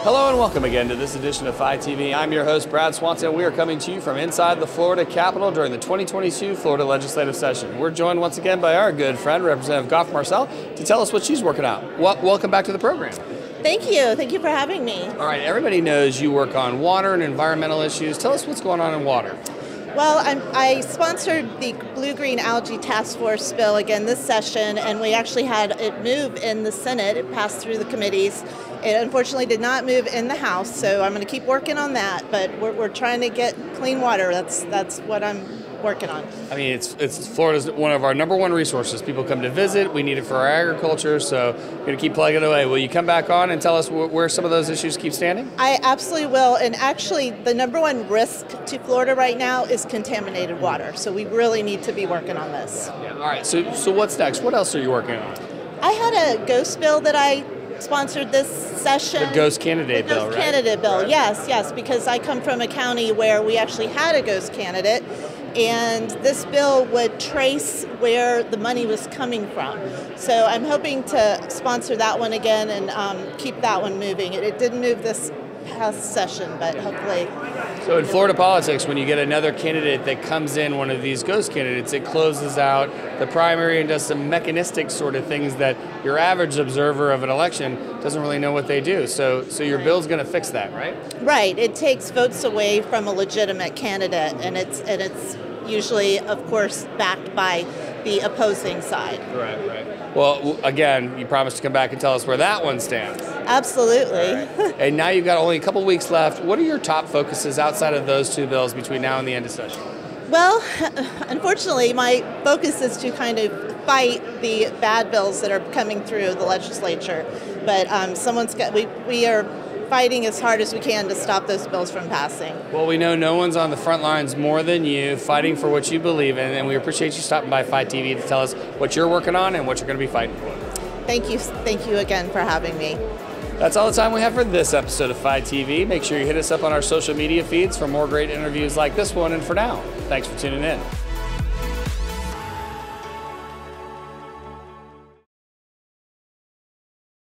Hello and welcome again to this edition of FIT TV. I'm your host, Brad Swanson. We are coming to you from inside the Florida Capitol during the 2022 Florida legislative session. We're joined once again by our good friend, Representative Goff-Marcil, to tell us what she's working on. Well, welcome back to the program. Thank you. Thank you for having me. All right, everybody knows you work on water and environmental issues. Tell us what's going on in water. Well, I'm, i sponsored the Blue Green Algae Task Force bill again this session, and we actually had it move in the Senate. It passed through the committees. It unfortunately did not move in the House, so I'm going to keep working on that. But we're, we're trying to get clean water. That's that's what I'm working on. I mean, it's it's Florida's one of our number one resources. People come to visit. We need it for our agriculture, so we're going to keep plugging away. Will you come back on and tell us where some of those issues keep standing? I absolutely will. And actually, the number one risk to Florida right now is contaminated water. So we really need to be working on this. Yeah. All right. So so what's next? What else are you working on? I had a ghost bill that I sponsored this session. The ghost candidate the ghost bill, right? candidate bill. Right. Yes, yes, because I come from a county where we actually had a ghost candidate, and this bill would trace where the money was coming from. So I'm hoping to sponsor that one again and um, keep that one moving. It, it didn't move this past session, but hopefully. So in Florida politics, when you get another candidate that comes in, one of these ghost candidates, it closes out the primary and does some mechanistic sort of things that your average observer of an election doesn't really know what they do. So, so your bill's going to fix that, right? Right. It takes votes away from a legitimate candidate, and it's and it's usually, of course, backed by the opposing side. Right, right. Well, again, you promised to come back and tell us where that one stands. Absolutely. Right. and now you've got only a couple weeks left. What are your top focuses outside of those two bills between now and the end of session? Well, unfortunately, my focus is to kind of fight the bad bills that are coming through the legislature. But um, someone's got, we, we are fighting as hard as we can to stop those bills from passing. Well, we know no one's on the front lines more than you, fighting for what you believe in, and we appreciate you stopping by FIT TV to tell us what you're working on and what you're going to be fighting for. Thank you. Thank you again for having me. That's all the time we have for this episode of FIT TV. Make sure you hit us up on our social media feeds for more great interviews like this one. And for now, thanks for tuning in.